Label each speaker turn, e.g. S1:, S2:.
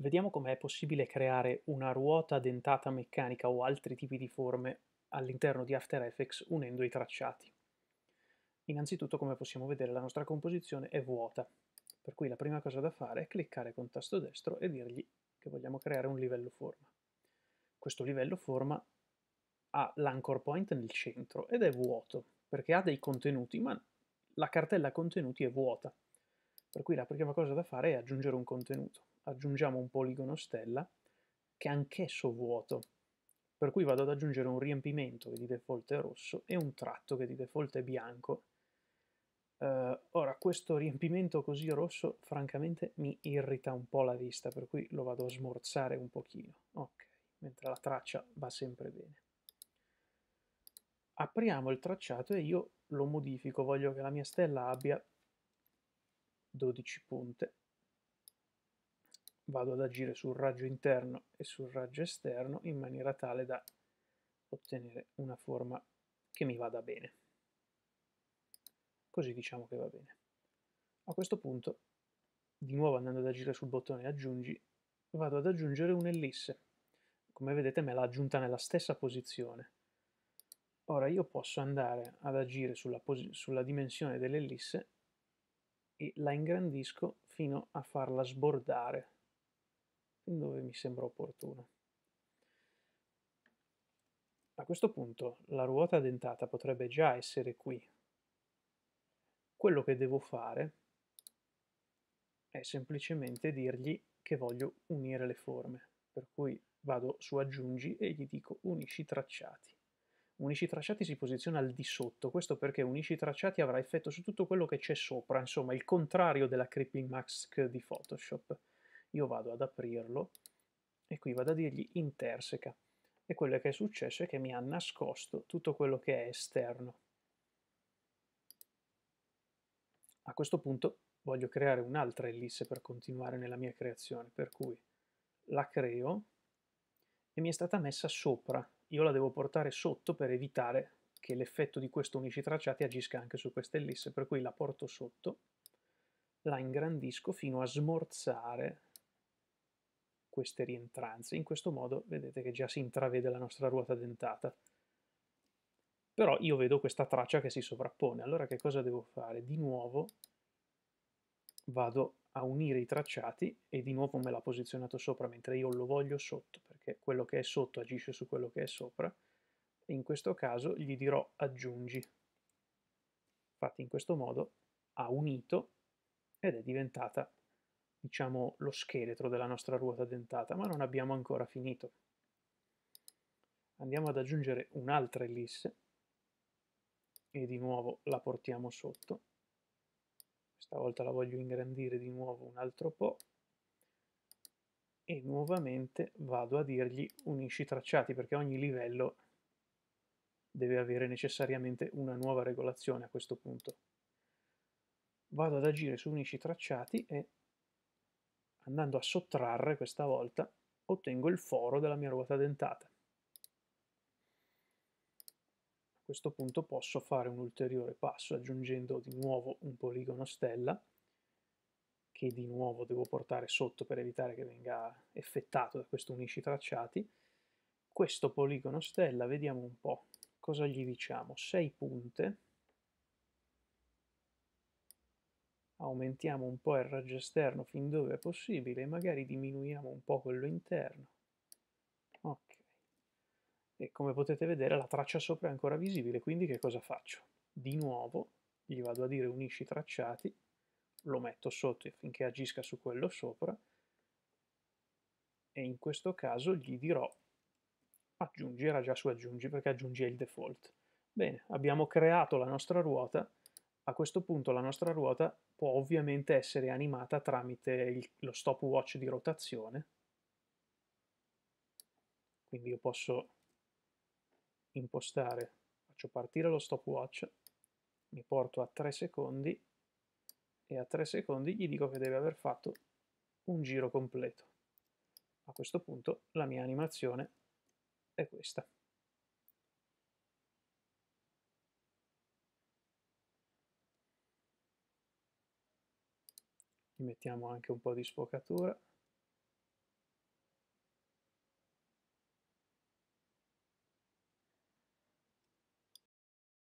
S1: Vediamo com'è possibile creare una ruota dentata meccanica o altri tipi di forme all'interno di After Effects unendo i tracciati. Innanzitutto, come possiamo vedere, la nostra composizione è vuota, per cui la prima cosa da fare è cliccare con tasto destro e dirgli che vogliamo creare un livello forma. Questo livello forma ha l'anchor point nel centro ed è vuoto, perché ha dei contenuti, ma la cartella contenuti è vuota. Per cui la prima cosa da fare è aggiungere un contenuto aggiungiamo un poligono stella che è anch'esso vuoto, per cui vado ad aggiungere un riempimento che di default è rosso e un tratto che di default è bianco. Uh, ora, questo riempimento così rosso francamente mi irrita un po' la vista, per cui lo vado a smorzare un pochino. Ok, mentre la traccia va sempre bene. Apriamo il tracciato e io lo modifico, voglio che la mia stella abbia 12 punte vado ad agire sul raggio interno e sul raggio esterno in maniera tale da ottenere una forma che mi vada bene. Così diciamo che va bene. A questo punto, di nuovo andando ad agire sul bottone aggiungi, vado ad aggiungere un'ellisse. Come vedete me l'ha aggiunta nella stessa posizione. Ora io posso andare ad agire sulla, sulla dimensione dell'ellisse e la ingrandisco fino a farla sbordare dove mi sembra opportuno. A questo punto la ruota dentata potrebbe già essere qui. Quello che devo fare è semplicemente dirgli che voglio unire le forme, per cui vado su aggiungi e gli dico unisci tracciati. Unisci tracciati si posiziona al di sotto, questo perché unisci tracciati avrà effetto su tutto quello che c'è sopra, insomma il contrario della Crippling Mask di Photoshop io vado ad aprirlo e qui vado a dirgli interseca e quello che è successo è che mi ha nascosto tutto quello che è esterno. A questo punto voglio creare un'altra ellisse per continuare nella mia creazione, per cui la creo e mi è stata messa sopra. Io la devo portare sotto per evitare che l'effetto di questo unici tracciati agisca anche su questa ellisse, per cui la porto sotto, la ingrandisco fino a smorzare queste rientranze. In questo modo vedete che già si intravede la nostra ruota dentata. Però io vedo questa traccia che si sovrappone. Allora che cosa devo fare? Di nuovo vado a unire i tracciati e di nuovo me l'ha posizionato sopra mentre io lo voglio sotto perché quello che è sotto agisce su quello che è sopra e in questo caso gli dirò aggiungi. Infatti in questo modo ha unito ed è diventata diciamo, lo scheletro della nostra ruota dentata, ma non abbiamo ancora finito. Andiamo ad aggiungere un'altra ellisse e di nuovo la portiamo sotto. Questa volta la voglio ingrandire di nuovo un altro po' e nuovamente vado a dirgli unisci tracciati perché ogni livello deve avere necessariamente una nuova regolazione a questo punto. Vado ad agire su unisci tracciati e andando a sottrarre questa volta ottengo il foro della mia ruota dentata. A questo punto posso fare un ulteriore passo aggiungendo di nuovo un poligono stella che di nuovo devo portare sotto per evitare che venga effettato da questo unisci tracciati. Questo poligono stella, vediamo un po' cosa gli diciamo, 6 punte, aumentiamo un po' il raggio esterno fin dove è possibile magari diminuiamo un po' quello interno. Ok. E come potete vedere la traccia sopra è ancora visibile, quindi che cosa faccio? Di nuovo gli vado a dire unisci tracciati, lo metto sotto affinché agisca su quello sopra e in questo caso gli dirò aggiungi, era già su aggiungi perché aggiungi è il default. Bene, abbiamo creato la nostra ruota a questo punto la nostra ruota può ovviamente essere animata tramite il, lo stopwatch di rotazione. Quindi io posso impostare, faccio partire lo stopwatch, mi porto a 3 secondi e a 3 secondi gli dico che deve aver fatto un giro completo. A questo punto la mia animazione è questa. gli mettiamo anche un po' di sfocatura